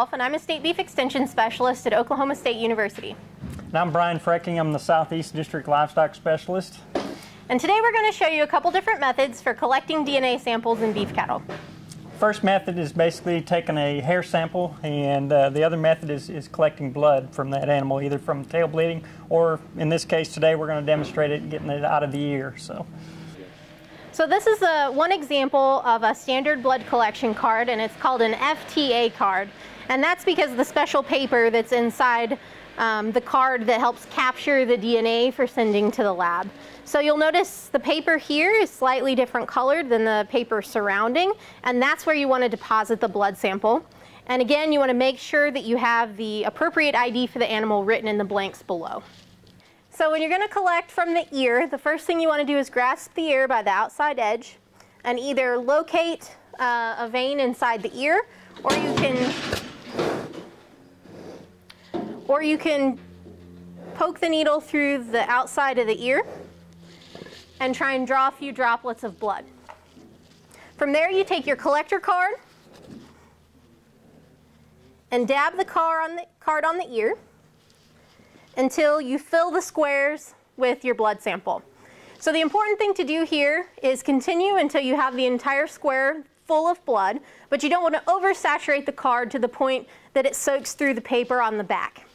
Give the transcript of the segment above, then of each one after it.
Rolf, and I'm a state beef extension specialist at Oklahoma State University. And I'm Brian Freking. I'm the Southeast District Livestock Specialist. And today we're going to show you a couple different methods for collecting DNA samples in beef cattle. First method is basically taking a hair sample, and uh, the other method is, is collecting blood from that animal, either from tail bleeding or, in this case today, we're going to demonstrate it getting it out of the ear. So. So this is a, one example of a standard blood collection card, and it's called an FTA card. And that's because the special paper that's inside um, the card that helps capture the DNA for sending to the lab. So you'll notice the paper here is slightly different colored than the paper surrounding, and that's where you want to deposit the blood sample. And again, you want to make sure that you have the appropriate ID for the animal written in the blanks below. So when you're going to collect from the ear, the first thing you want to do is grasp the ear by the outside edge and either locate uh, a vein inside the ear or you can or you can poke the needle through the outside of the ear and try and draw a few droplets of blood. From there you take your collector card and dab the card on the, card on the ear until you fill the squares with your blood sample. So the important thing to do here is continue until you have the entire square full of blood, but you don't want to oversaturate the card to the point that it soaks through the paper on the back.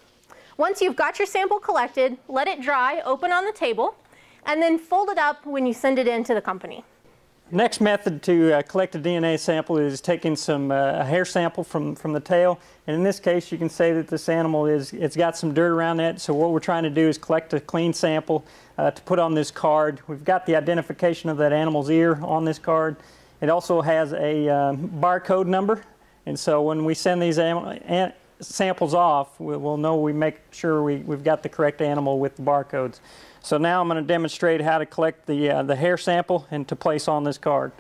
Once you've got your sample collected, let it dry, open on the table, and then fold it up when you send it in to the company. Next method to uh, collect a DNA sample is taking some uh, hair sample from, from the tail. And in this case, you can say that this animal is, it's got some dirt around it. So what we're trying to do is collect a clean sample uh, to put on this card. We've got the identification of that animal's ear on this card. It also has a um, barcode number. And so when we send these samples off, we'll know we make sure we, we've got the correct animal with the barcodes. So now I'm going to demonstrate how to collect the, uh, the hair sample and to place on this card.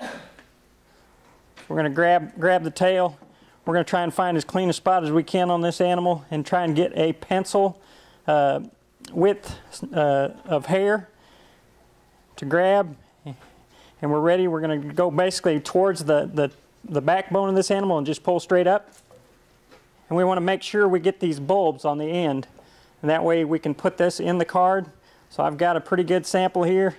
We're going to grab, grab the tail. We're going to try and find as clean a spot as we can on this animal and try and get a pencil uh, width uh, of hair to grab. And we're ready. We're going to go basically towards the, the, the backbone of this animal and just pull straight up. And we want to make sure we get these bulbs on the end. And that way we can put this in the card. So I've got a pretty good sample here.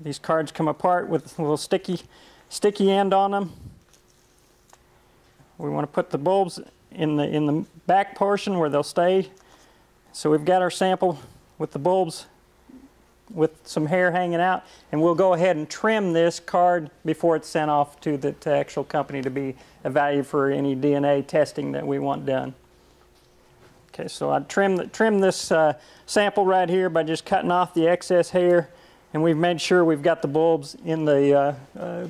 These cards come apart with a little sticky, sticky end on them. We want to put the bulbs in the, in the back portion where they'll stay. So we've got our sample with the bulbs with some hair hanging out and we'll go ahead and trim this card before it's sent off to the to actual company to be evaluated for any DNA testing that we want done. Okay, so I trim, trim this uh, sample right here by just cutting off the excess hair and we've made sure we've got the bulbs in the uh, uh,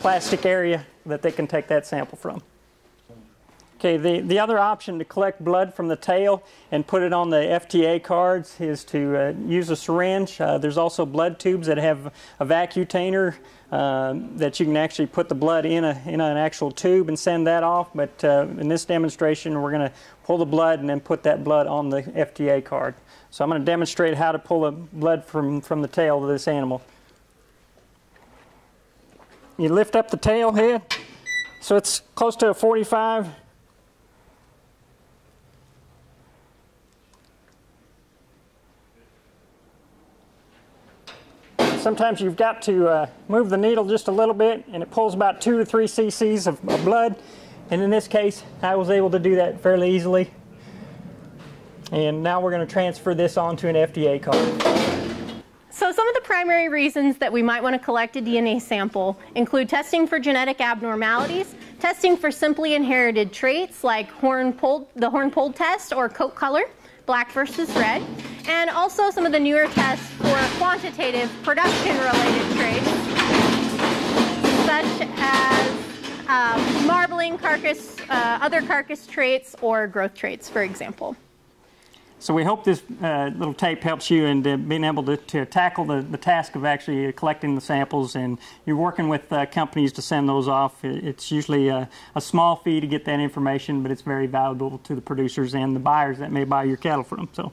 plastic area that they can take that sample from. Okay, the, the other option to collect blood from the tail and put it on the FTA cards is to uh, use a syringe. Uh, there's also blood tubes that have a vacutainer uh, that you can actually put the blood in, a, in an actual tube and send that off. But uh, in this demonstration, we're going to pull the blood and then put that blood on the FTA card. So I'm going to demonstrate how to pull the blood from, from the tail of this animal. You lift up the tail head, so it's close to a 45 sometimes you've got to uh, move the needle just a little bit and it pulls about two to three cc's of, of blood. And in this case, I was able to do that fairly easily. And now we're going to transfer this onto an FTA card. So some of the primary reasons that we might want to collect a DNA sample include testing for genetic abnormalities, testing for simply inherited traits like horn polled, the horn polled test or coat color, black versus red, and also some of the newer tests for quantitative production-related traits, such as uh, marbling carcass, uh, other carcass traits, or growth traits, for example. So we hope this uh, little tape helps you in being able to, to tackle the, the, task of actually collecting the samples and you're working with uh, companies to send those off. It's usually a, a, small fee to get that information, but it's very valuable to the producers and the buyers that may buy your cattle from. So.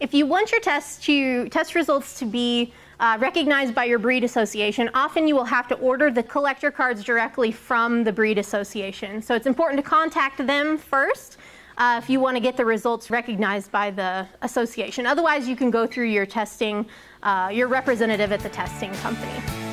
If you want your test to test results to be uh, recognized by your breed association, often you will have to order the collector cards directly from the breed association. So it's important to contact them first uh, if you want to get the results recognized by the association. Otherwise, you can go through your testing, uh, your representative at the testing company.